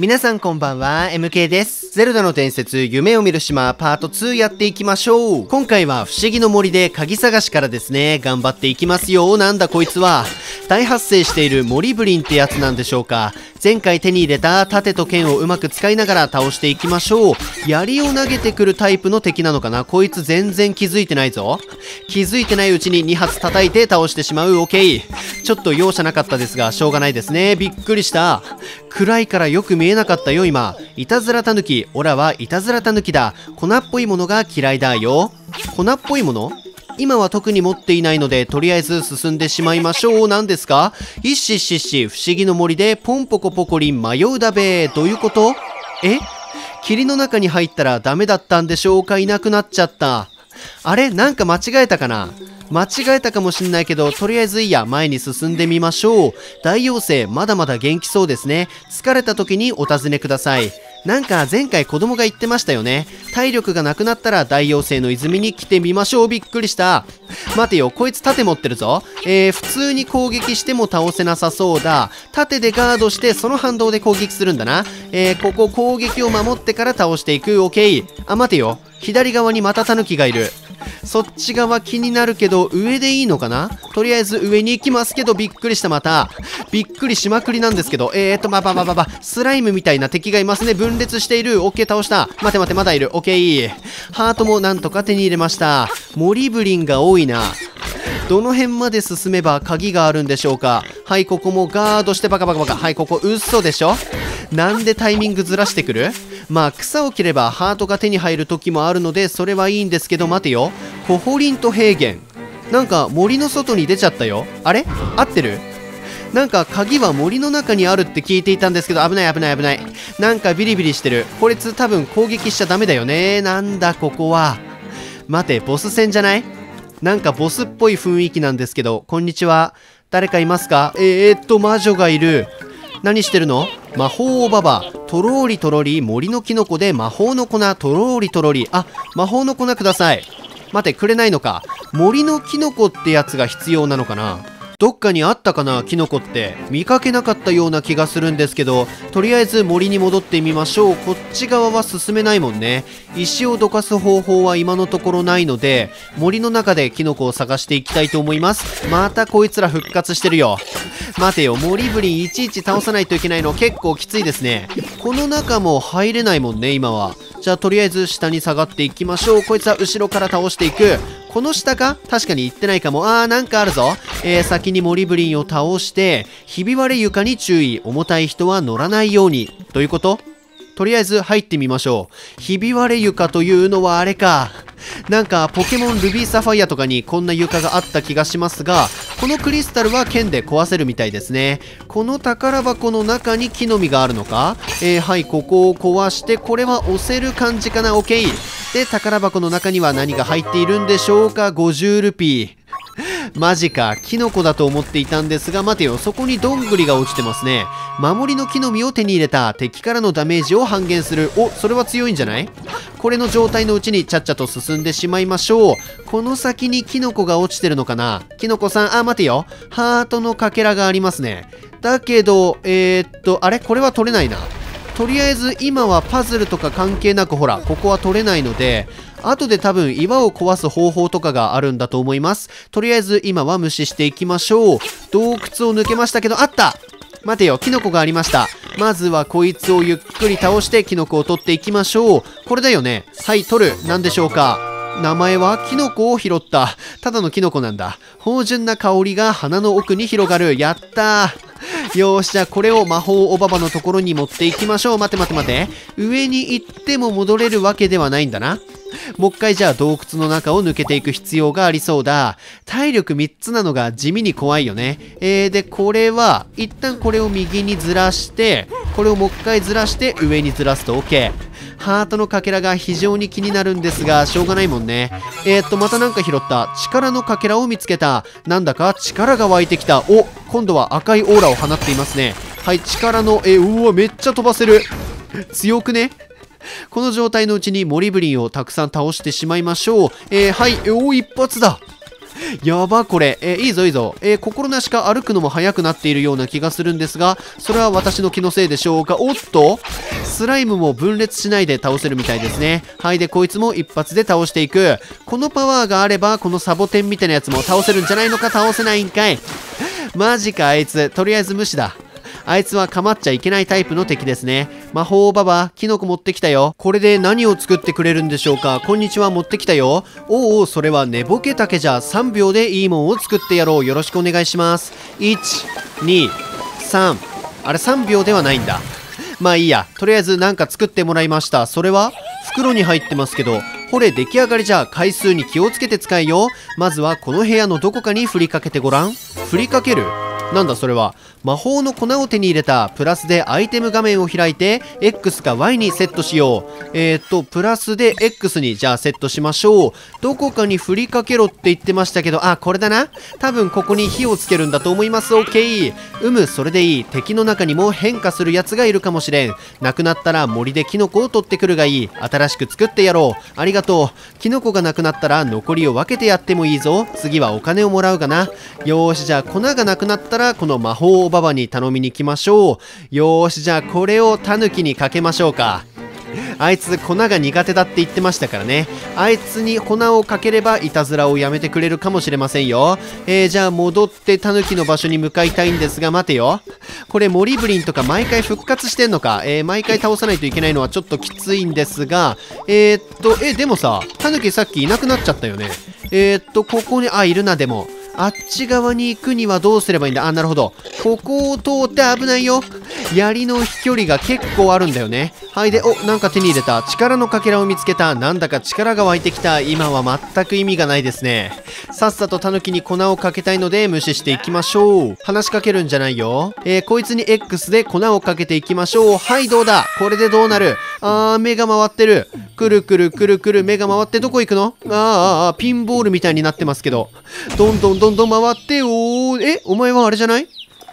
皆さんこんばんは、MK です。ゼルダの伝説、夢を見る島、パート2やっていきましょう。今回は不思議の森で鍵探しからですね、頑張っていきますよ。なんだこいつは。大発生している森ブリンってやつなんでしょうか。前回手に入れた盾と剣をうまく使いながら倒していきましょう。槍を投げてくるタイプの敵なのかなこいつ全然気づいてないぞ。気づいてないうちに2発叩いて倒してしまう。オッケー。ちょっと容赦なかったですが、しょうがないですね。びっくりした。暗いからよく見えなかったよ、今。いたずらたぬき。オラはいたずらたぬきだ。粉っぽいものが嫌いだよ。粉っぽいもの？今は特に持っていないので、とりあえず進んでしまいましょう。何ですか？いっしっしっし、不思議の森でポンポコポコリン迷うだべどういうこと？え？霧の中に入ったらダメだったんでしょうか？いなくなっちゃった。あれ？なんか間違えたかな？間違えたかもしんないけど、とりあえずいいや、前に進んでみましょう。大妖精、まだまだ元気そうですね。疲れた時にお尋ねください。なんか前回子供が言ってましたよね。体力がなくなったら大妖精の泉に来てみましょう。びっくりした。待てよ、こいつ盾持ってるぞ。えー、普通に攻撃しても倒せなさそうだ。盾でガードしてその反動で攻撃するんだな。えー、ここ攻撃を守ってから倒していく。オッケー。あ、待てよ。左側にまたタヌキがいる。そっち側気になるけど上でいいのかな？とりあえず上に行きますけどびっくりしたまた。びっくりしまくりなんですけど。えーとまばばばばスライムみたいな敵がいますね。分裂している。オッケー倒した。待て待てまだいる。オッケーハートもなんとか手に入れました。モリブリンが多いな。どの辺まで進めば鍵があるんでしょうか？はいここもガードしてバカバカバカ。はいここ嘘でしょ？なんでタイミングずらしてくる？まあ草を切ればハートが手に入る時もあるのでそれはいいんですけど待てよ。コホリンと平原。なんか森の外に出ちゃったよ。あれ？合ってる？なんか鍵は森の中にあるって聞いていたんですけど危ない危ない危ない。なんかビリビリしてる。こいつ多分攻撃しちゃダメだよね。なんだここは。待てボス戦じゃない？なんかボスっぽい雰囲気なんですけどこんにちは。誰かいますか？えー、っと魔女がいる。何してるの？魔法おばばとろーりとろり。森のキノコで魔法の粉。とろーりとろり。あ魔法の粉ください。待ってくれないのか。森のキノコってやつが必要なのかな？どっかにあったかな？キノコって。見かけなかったような気がするんですけど。とりあえず森に戻ってみましょう。こっち側は進めないもんね。石をどかす方法は今のところないので森の中でキノコを探していきたいと思います。またこいつら復活してるよ。待てよ森ブリンいちいち倒さないといけないの。結構きついですね。この中も入れないもんね今は。じゃあとりあえず下に下がっていきましょう。こいつは後ろから倒していく。この下か確かに行ってないかも。あーなんかあるぞ。えー、先に森ブリンを倒してひび割れ床に注意。重たい人は乗らないように。ということ？とりあえず入ってみましょう。ひび割れ床というのはあれか。なんかポケモンルビーサファイアとかにこんな床があった気がしますがこのクリスタルは剣で壊せるみたいですね。この宝箱の中に木の実があるのか？えー、はいここを壊してこれは押せる感じかな？OK で宝箱の中には何が入っているんでしょうか？50ルピー。マジか、キノコだと思っていたんですが、待てよ、そこにどんぐりが落ちてますね。守りの木の実を手に入れた。敵からのダメージを半減する。お、それは強いんじゃない？これの状態のうちにちゃっちゃと進んでしまいましょう。この先にキノコが落ちてるのかな？キノコさん、あ、待てよ。ハートのかけらがありますね。だけど、えー、っと、あれ？これは取れないな。とりあえず今はパズルとか関係なくほら、ここは取れないので、後で多分岩を壊す方法とかがあるんだと思います。とりあえず今は無視していきましょう。洞窟を抜けましたけど、あった待てよ、キノコがありました。まずはこいつをゆっくり倒してキノコを取っていきましょう。これだよね。はい、取る。何でしょうか名前はキノコを拾った。ただのキノコなんだ。芳醇な香りが鼻の奥に広がる。やったー。よーし、じゃあこれを魔法おばばのところに持っていきましょう。待て待て待て。上に行っても戻れるわけではないんだな。もう一回じゃあ洞窟の中を抜けていく必要がありそうだ。体力3つなのが地味に怖いよね。えー、で、これは、一旦これを右にずらして、これをもう一回ずらして上にずらすと OK。ハートのかけらが非常に気になるんですが、しょうがないもんね。えー、っと、またなんか拾った。力のかけらを見つけた。なんだか力が湧いてきた。お、今度は赤いオーラを放っていますね。はい、力の、え、うわ、めっちゃ飛ばせる。強くね？この状態のうちにモリブリンをたくさん倒してしまいましょう。えー、はい、おー、一発だ。やばこれ。えー、いいぞいいぞ。えー、心なしか歩くのも速くなっているような気がするんですが、それは私の気のせいでしょうか？おっとスライムも分裂しないで倒せるみたいですね。はい、で、こいつも一発で倒していく。このパワーがあれば、このサボテンみたいなやつも倒せるんじゃないのか？倒せないんかい。マジか、あいつ。とりあえず無視だ。あいつは構っちゃいけないタイプの敵ですね。魔法ババ、キノコ持ってきたよ。これで何を作ってくれるんでしょうかこんにちは、持ってきたよ。おうおう、それは寝ぼけたけじゃ。3秒でいいもんを作ってやろう。よろしくお願いします。1、2、3。あれ3秒ではないんだ。まあいいや。とりあえずなんか作ってもらいました。それは袋に入ってますけど、ほれ出来上がりじゃ回数に気をつけて使えよ。まずはこの部屋のどこかに振りかけてごらん。振りかける？なんだそれは。魔法の粉を手に入れたプラスでアイテム画面を開いて X か Y にセットしよう。えー、っとプラスで X にじゃあセットしましょう。どこかに振りかけろって言ってましたけどあこれだな。多分ここに火をつけるんだと思います。OK うむそれでいい。敵の中にも変化するやつがいるかもしれん。なくなったら森でキノコを取ってくるがいい。新しく作ってやろう。ありがとう。キノコがなくなったら残りを分けてやってもいいぞ。次はお金をもらうがな。よーしじゃあ粉がなくなったららこの魔法おばばに頼みに行きましょう。よーしじゃあこれをタヌキにかけましょうか。あいつ粉が苦手だって言ってましたからね。あいつに粉をかければいたずらをやめてくれるかもしれませんよ。えー、じゃあ戻ってタヌキの場所に向かいたいんですが待てよ。これモリブリンとか毎回復活してんのか。えー、毎回倒さないといけないのはちょっときついんですが。えー、っとえでもさタヌキさっきいなくなっちゃったよね。え、っとここにあいるなでも。あっち側に行くにはどうすればいいんだ？あ、なるほど。ここを通って危ないよ。槍の飛距離が結構あるんだよね。はい、で、お、なんか手に入れた。力のかけらを見つけた。なんだか力が湧いてきた。今は全く意味がないですね。さっさとタヌキに粉をかけたいので無視していきましょう。話しかけるんじゃないよ。えー、こいつに X で粉をかけていきましょう。はい、どうだ？これでどうなる？あー、目が回ってる。くるくるくるくる目が回ってどこ行くの？あーあー、ピンボールみたいになってますけど。どんどんどんどん回ってよー。え、お前はあれじゃない？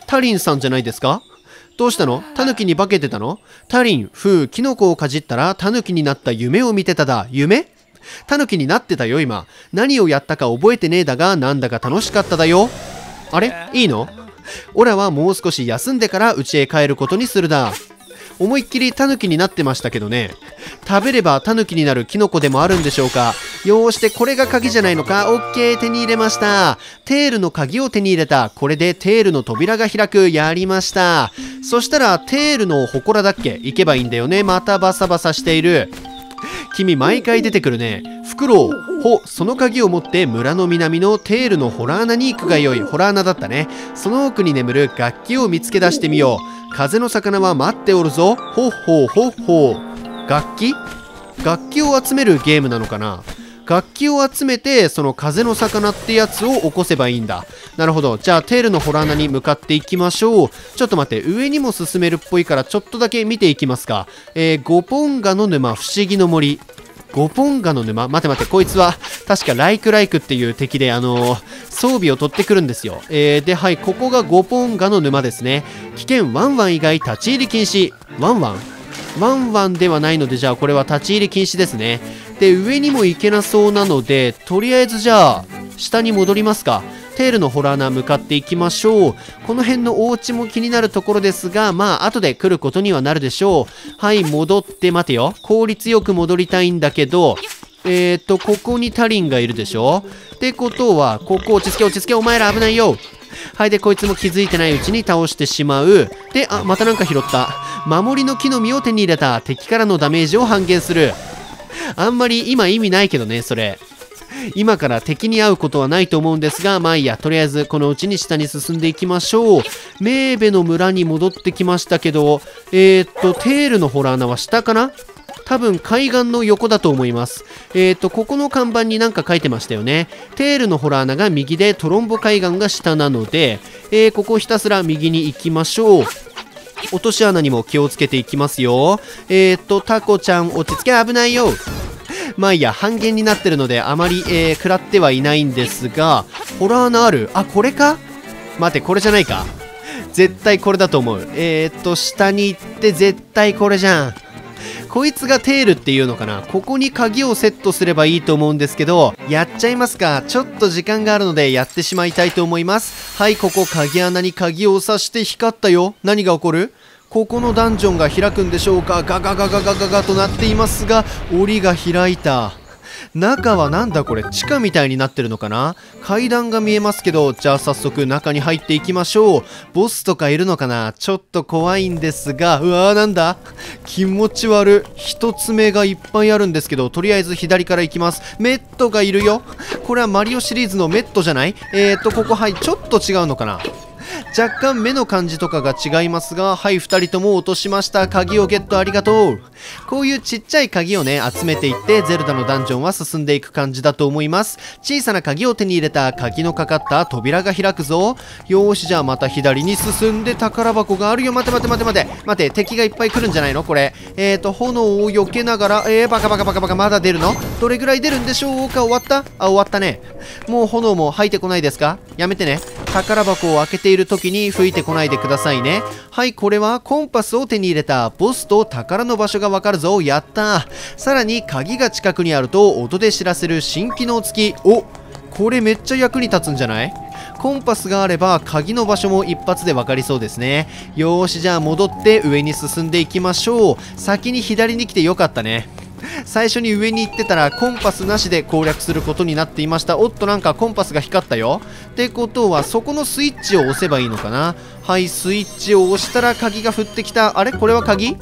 タリンさんじゃないですか？どうしたの？タヌキに化けてたの？タリン、フー、キノコをかじったらタヌキになった夢を見てただ。夢？タヌキになってたよ、今。何をやったか覚えてねえだが、なんだか楽しかっただよ。あれ？いいの？オラはもう少し休んでから家へ帰ることにするだ。思いっきりタヌキになってましたけどね。食べればタヌキになるキノコでもあるんでしょうか。よーしてこれが鍵じゃないのか。オッケー手に入れました。テールの鍵を手に入れた。これでテールの扉が開く。やりました。そしたらテールの祠だっけ？行けばいいんだよね。またバサバサしている。君毎回出てくるね。フクロウほその鍵を持って村の南のテールのホラー穴に行くがよい。ホラー穴だったね。その奥に眠る楽器を見つけ出してみよう。風の魚は待っておるぞ。ほっほうほっほう。楽器？楽器を集めるゲームなのかな？楽器を集めてその風の魚ってやつを起こせばいいんだ。なるほど。じゃあテールのホラー穴に向かっていきましょう。ちょっと待って上にも進めるっぽいからちょっとだけ見ていきますか。えー、ゴポンガの沼不思議の森。ゴポンガの沼待て待て、こいつは、確かライクライクっていう敵で、あのー、装備を取ってくるんですよ。えー、で、はい、ここがゴポンガの沼ですね。危険ワンワン以外立ち入り禁止。ワンワンワンワンではないので、じゃあこれは立ち入り禁止ですね。で、上にも行けなそうなので、とりあえずじゃあ、下に戻りますか。テールのほら穴向かっていきましょう。この辺のお家も気になるところですが、まあ、後で来ることにはなるでしょう。はい、戻って待てよ。効率よく戻りたいんだけど、えーと、ここにタリンがいるでしょってことは、ここ落ち着け落ち着け、お前ら危ないよはい、で、こいつも気づいてないうちに倒してしまう。で、あ、またなんか拾った。守りの木の実を手に入れた。敵からのダメージを半減する。あんまり今意味ないけどね、それ。今から敵に会うことはないと思うんですが、まあいいや、とりあえずこのうちに下に進んでいきましょう。メーベの村に戻ってきましたけど、えー、っと、テールのホラー穴は下かな？多分海岸の横だと思います。えっ、ー、と、ここの看板になんか書いてましたよね。テールのホラー穴が右でトロンボ海岸が下なので、えー、ここひたすら右に行きましょう。落とし穴にも気をつけていきますよ。えっ、ー、と、タコちゃん落ち着け危ないよ。まあいいや、半減になってるのであまり、えー、食らってはいないんですが、ホラー穴あるあ、これか？待って、これじゃないか。絶対これだと思う。えー、っと、下に行って絶対これじゃん。こいつがテールっていうのかな？ここに鍵をセットすればいいと思うんですけど、やっちゃいますかちょっと時間があるのでやってしまいたいと思います。はい、ここ鍵穴に鍵を刺して光ったよ。何が起こる？ここのダンジョンが開くんでしょうか？ガガガガガガガとなっていますが、檻が開いた。中はなんだこれ？地下みたいになってるのかな？階段が見えますけどじゃあ早速中に入っていきましょう。ボスとかいるのかな？ちょっと怖いんですがうわーなんだ？気持ち悪一つ目がいっぱいあるんですけどとりあえず左から行きます。メットがいるよ。これはマリオシリーズのメットじゃない？えーとここはいちょっと違うのかな？若干目の感じとかが違いますが、はい、2人とも落としました。鍵をゲットありがとう。こういうちっちゃい鍵をね、集めていって、ゼルダのダンジョンは進んでいく感じだと思います。小さな鍵を手に入れた鍵のかかった扉が開くぞ。よーし、じゃあまた左に進んで宝箱があるよ。待て待て待て待て。待て、敵がいっぱい来るんじゃないの？これ。えーと、炎を避けながら、えー、バカバカバカバカ、まだ出るの？どれぐらい出るんでしょうか？終わった？あ、終わったね。もう炎も入ってこないですか？やめてね。宝箱を開けている時に吹いてこないでくださいね。はい、これはコンパスを手に入れたボスと宝の場所がわかるぞ。やったさらに鍵が近くにあると音で知らせる新機能付き。おこれめっちゃ役に立つんじゃない？コンパスがあれば鍵の場所も一発で分かりそうですねよーしじゃあ戻って上に進んでいきましょう先に左に来てよかったね最初に上に行ってたらコンパスなしで攻略することになっていました。おっとなんかコンパスが光ったよ。ってことはそこのスイッチを押せばいいのかな。はいスイッチを押したら鍵が降ってきた。あれ？これは鍵？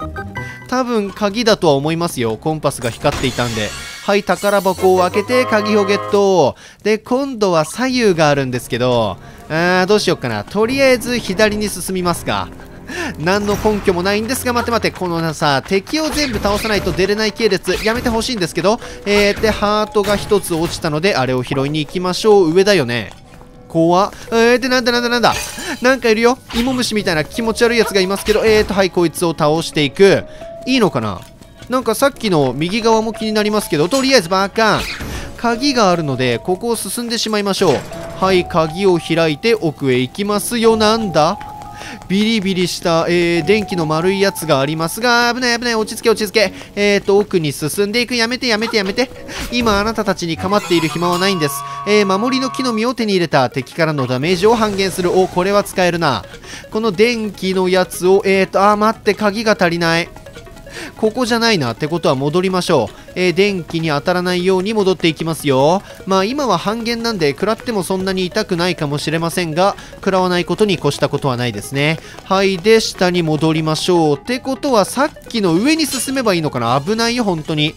多分鍵だとは思いますよ。コンパスが光っていたんで。はい宝箱を開けて鍵をゲット。で今度は左右があるんですけど。あーどうしよっかな。とりあえず左に進みますか。何の根拠もないんですが、待て待て、このさ、敵を全部倒さないと出れない系列、やめてほしいんですけど、えー、で、ハートが1つ落ちたので、あれを拾いに行きましょう。上だよね。怖っ。えー、で、なんだなんだなんだ。なんかいるよ。芋虫みたいな気持ち悪いやつがいますけど、えーと、はい、こいつを倒していく。いいのかななんかさっきの右側も気になりますけど、とりあえずバーカン。鍵があるので、ここを進んでしまいましょう。はい、鍵を開いて奥へ行きますよ。なんだ？ビリビリした、えー、電気の丸いやつがありますが、危ない危ない、落ち着け落ち着け。えーと、奥に進んでいく。やめてやめてやめて。今あなたたちに構っている暇はないんです。えー、守りの木の実を手に入れた敵からのダメージを半減する。お、これは使えるな。この電気のやつを、えーと、あ、待って、鍵が足りない。ここじゃないなってことは戻りましょう。えー、電気に当たらないように戻っていきますよ。まあ今は半減なんで食らってもそんなに痛くないかもしれませんが、食らわないことに越したことはないですね。はい。で、下に戻りましょう。ってことはさっきの上に進めばいいのかな危ないよ、本当に。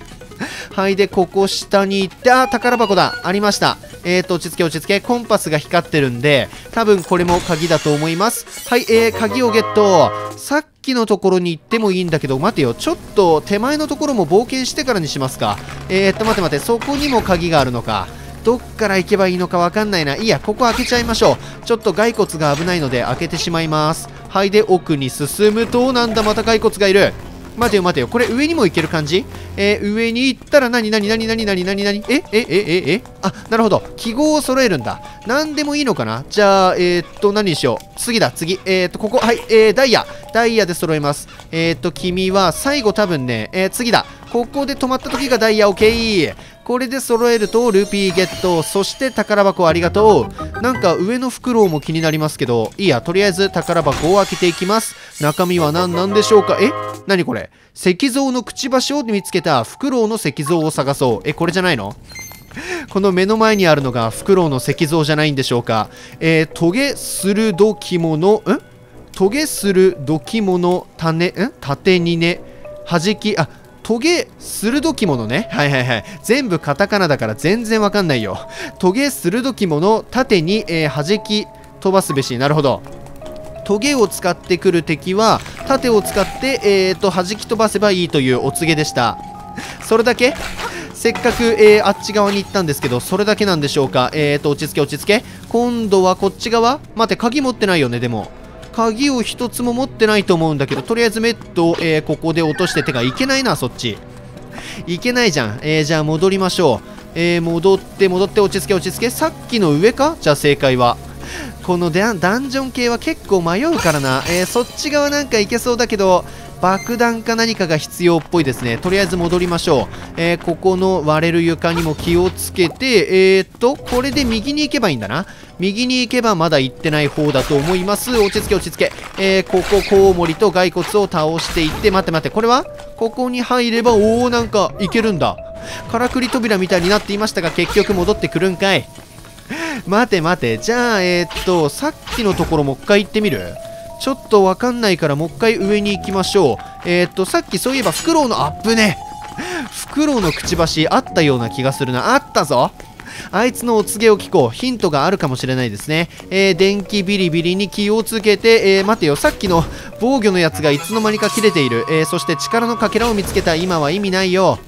はい。で、ここ下に行って、あ、宝箱だ。ありました。えーと、落ち着け落ち着け。コンパスが光ってるんで、多分これも鍵だと思います。はい、えー、鍵をゲット。さっきのところに行ってもいいんだけど、待てよ。ちょっと手前のところも冒険してからにしますか。えーと、待て待て。そこにも鍵があるのか。どっから行けばいいのかわかんないな。いいや、ここ開けちゃいましょう。ちょっと骸骨が危ないので開けてしまいます。はい、で、奥に進むと、なんだ、また骸骨がいる。待てよ待てよ。これ上にも行ける感じ？えー、上に行ったら何何何何何何何？えええええ？えあ、なるほど。記号を揃えるんだ。何でもいいのかな？じゃあ、えー、っと、何にしよう？次だ、次。えー、っと、ここ、はい、えー、ダイヤ。ダイヤで揃えます。えー、っと、君は最後多分ね、えー、次だ。ここで止まった時がダイヤ、オッケー。これで揃えるとルピーゲット。そして宝箱ありがとう。なんか上のフクロウも気になりますけど、いいや、とりあえず宝箱を開けていきます。中身は何なんでしょうか？え？何これ？石像のくちばしを見つけたフクロウの石像を探そう。え、これじゃないの？この目の前にあるのがフクロウの石像じゃないんでしょうか？えー、トゲ鋭きもの、ん？トゲ鋭きもの、種、ん？縦にね、はじき、あ、トゲ鋭きものね。はいはいはい。全部カタカナだから全然わかんないよ。トゲ鋭きもの、縦に、えー、弾き飛ばすべし。なるほど。トゲを使ってくる敵は、盾を使って、えーと、弾き飛ばせばいいというお告げでした。それだけ？せっかく、えー、あっち側に行ったんですけど、それだけなんでしょうか？えーと、落ち着け落ち着け。今度はこっち側？待って、鍵持ってないよね、でも。鍵を一つも持ってないと思うんだけど、とりあえずメットを、えー、ここで落として、てか、いけないな、そっち。いけないじゃん。えー、じゃあ戻りましょう。えー、戻って戻って落ち着け落ち着け。さっきの上か？じゃあ正解は。このダンジョン系は結構迷うからな。えー、そっち側なんかいけそうだけど、爆弾か何かが必要っぽいですね。とりあえず戻りましょう。えー、ここの割れる床にも気をつけて、えー、っと、これで右に行けばいいんだな。右に行けばまだ行ってない方だと思います。落ち着け落ち着け。えー、ここ、コウモリと骸骨を倒していって、待って待って、これは？ここに入れば、おー、なんか、いけるんだ。からくり扉みたいになっていましたが、結局戻ってくるんかい。待て待て。じゃあ、えー、っと、さっきのところもう一回行ってみる？ちょっとわかんないからもう一回上に行きましょう。えー、っと、さっきそういえばフクロウのアップね。フクロウのくちばしあったような気がするな。あったぞあいつのお告げを聞こう。ヒントがあるかもしれないですね。えー、電気ビリビリに気をつけて、えー、待てよ、さっきの防御のやつがいつの間にか切れている。えー、そして力のかけらを見つけた今は意味ないよ。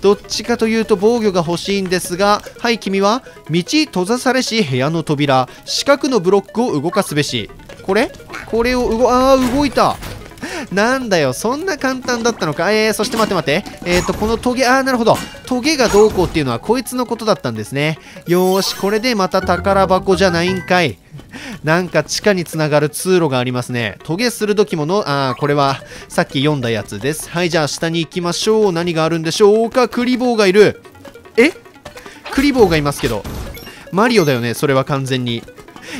どっちかというと防御が欲しいんですが、はい、君は、道閉ざされし部屋の扉、四角のブロックを動かすべし。これ？これを動、あー、動いた。なんだよ、そんな簡単だったのか？えー、そして待って待って。えーと、このトゲ、あー、なるほど。トゲがどうこうっていうのはこいつのことだったんですね。よーし、これでまた宝箱じゃないんかい。なんか地下につながる通路がありますね。トゲする時もの、あー、これはさっき読んだやつです。はい、じゃあ下に行きましょう。何があるんでしょうか？クリボーがいる。え？クリボーがいますけど。マリオだよね、それは完全に。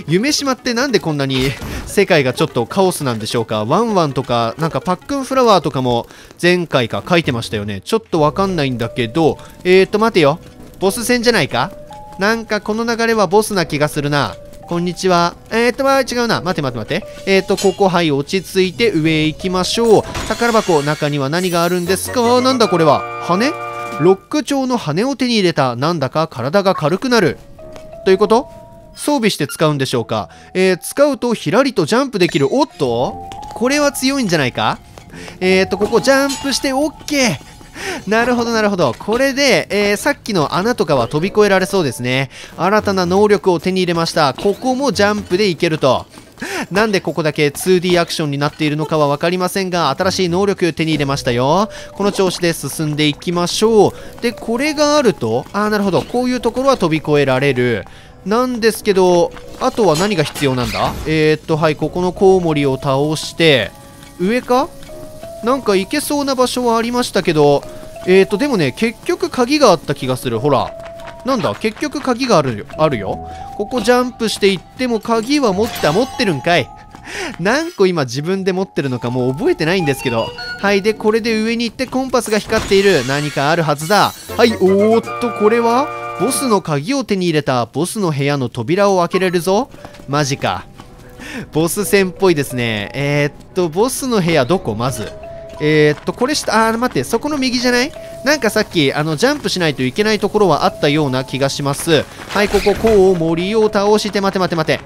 夢島ってなんでこんなに世界がちょっとカオスなんでしょうか？ワンワンとか、なんかパックンフラワーとかも前回か書いてましたよね。ちょっとわかんないんだけど、えーと待てよ。ボス戦じゃないか？なんかこの流れはボスな気がするな。こんにちは。えーと、まあ、違うな。待って待って待って。えーと、ここ、はい、落ち着いて上へ行きましょう。宝箱、中には何があるんですか？なんだこれは？羽？ロック調の羽を手に入れた。なんだか体が軽くなる。ということ？装備して使うんでしょうか？えー、使うとひらりとジャンプできる。おっと？これは強いんじゃないか？えーと、ここジャンプして OK! なるほど、なるほど。これで、えー、さっきの穴とかは飛び越えられそうですね。新たな能力を手に入れました。ここもジャンプでいけると。なんでここだけ 2D アクションになっているのかは分かりませんが、新しい能力手に入れましたよ。この調子で進んでいきましょう。で、これがあると、あー、なるほど。こういうところは飛び越えられる。なんですけど、あとは何が必要なんだ？えー、っと、はい、ここのコウモリを倒して、上か？なんか行けそうな場所はありましたけど、えーと、でもね、結局鍵があった気がする。ほら。なんだ結局鍵があるよ。あるよ。ここジャンプしていっても鍵は持った持ってるんかい。何個今自分で持ってるのかもう覚えてないんですけど。はい。で、これで上に行ってコンパスが光っている。何かあるはずだ。はい。おーっと、これはボスの鍵を手に入れたボスの部屋の扉を開けれるぞ。マジか。ボス戦っぽいですね。えー、っと、ボスの部屋どこ？まず。えー、っと、これ下、あー、待って、そこの右じゃない？なんかさっき、あの、ジャンプしないといけないところはあったような気がします。はい、ここ、こう、森を倒して、待て待て待て。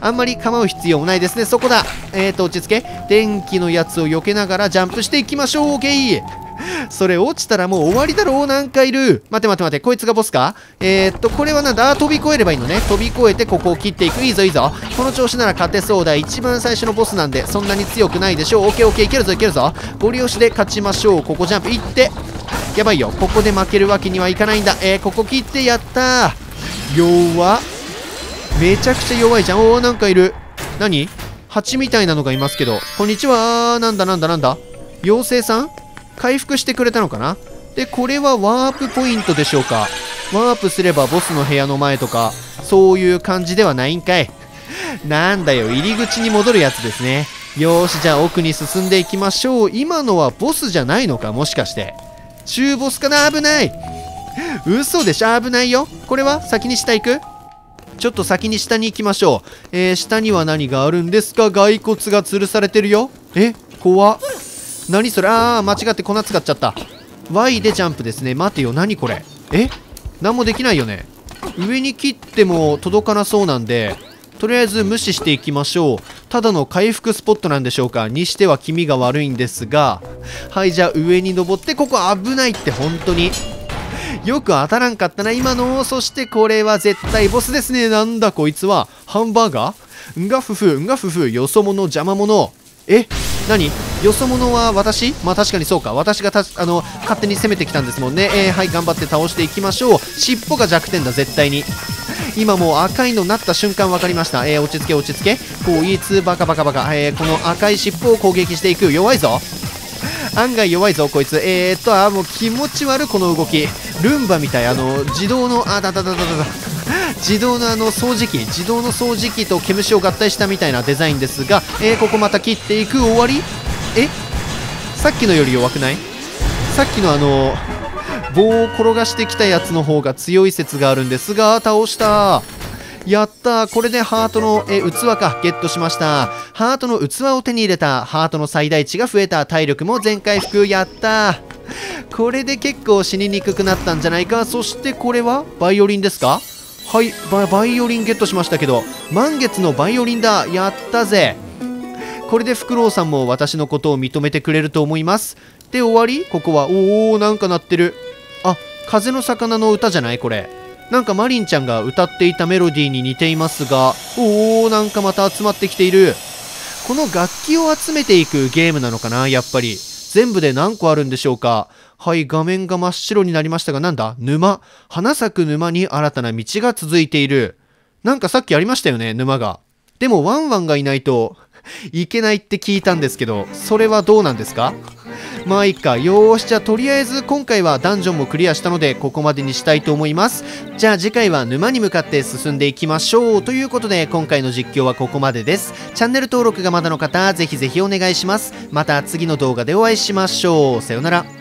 あんまり構う必要もないですね。そこだ。えー、っと、落ち着け。電気のやつを避けながらジャンプしていきましょう。オッケーそれ落ちたらもう終わりだろうなんかいる。待て待て待てこいつがボスか？えー、っとこれはなんだ？飛び越えればいいのね。飛び越えてここを切っていく。いいぞいいぞ。この調子なら勝てそうだ。一番最初のボスなんでそんなに強くないでしょう。オッケーオッケーいけるぞいけるぞ。ゴリ押しで勝ちましょう。ここジャンプいって。やばいよ。ここで負けるわけにはいかないんだ。えー、ここ切ってやったー。弱めちゃくちゃ弱いじゃん。おおなんかいる。何？蜂みたいなのがいますけど。こんにちはなんだなんだなんだ？妖精さん？回復してくれたのかな？で、これはワープポイントでしょうか？ワープすればボスの部屋の前とか、そういう感じではないんかい。なんだよ、入り口に戻るやつですね。よーし、じゃあ奥に進んでいきましょう。今のはボスじゃないのかもしかして。中ボスかな？危ない 嘘でしょ？危ないよ。これは先に下行く？ちょっと先に下に行きましょう。えー、下には何があるんですか？骸骨が吊るされてるよ。え怖っ。何それ？あー、間違って粉使っちゃった。Y でジャンプですね。待てよ、何これ？え？何もできないよね。上に切っても届かなそうなんで、とりあえず無視していきましょう。ただの回復スポットなんでしょうか？にしては気味が悪いんですが、はい、じゃあ上に登って、ここ危ないって本当に。よく当たらんかったな、今の。そしてこれは絶対ボスですね。なんだこいつは。ハンバーガー？んがふふ、んがふふ、よそ者、邪魔者。え？何？よそ者は私？まあ確かにそうか。私がたあの勝手に攻めてきたんですもんね。えー、はい、頑張って倒していきましょう。尻尾が弱点だ、絶対に。今もう赤いのなった瞬間分かりました。えー、落ち着け落ち着け。こいつバカバカバカ。えー、この赤い尻尾を攻撃していく。弱いぞ。案外弱いぞこいつえー、っとあもう気持ち悪いこの動きルンバみたいあの自動のあだだだだだだ自動のあの掃除機自動の掃除機と毛虫を合体したみたいなデザインですが、えー、ここまた切っていく終わり？え？さっきのより弱くない？さっきのあの棒を転がしてきたやつの方が強い説があるんですが倒した。やった。これでハートのえ器か。ゲットしました。ハートの器を手に入れた。ハートの最大値が増えた。体力も全回復。やった。これで結構死ににくくなったんじゃないか。そしてこれはバイオリンですか？はいババイオリンゲットしましたけど満月のバイオリンだやったぜ。これでフクロウさんも私のことを認めてくれると思います。で終わり？ここは？おおなんか鳴ってる。あ風の魚の歌じゃない？これ。なんかマリンちゃんが歌っていたメロディーに似ていますがおおなんかまた集まってきている。この楽器を集めていくゲームなのかなやっぱり。全部で何個あるんでしょうか。はい画面が真っ白になりましたがなんだ？沼？花咲く沼に新たな道が続いている。なんかさっきありましたよね沼が。でもワンワンがいないといけないって聞いたんですけどそれはどうなんですか？まあいいか。よーしじゃあとりあえず今回はダンジョンもクリアしたのでここまでにしたいと思います。じゃあ次回は沼に向かって進んでいきましょうということで今回の実況はここまでです。チャンネル登録がまだの方ぜひぜひお願いします。また次の動画でお会いしましょう。さようなら。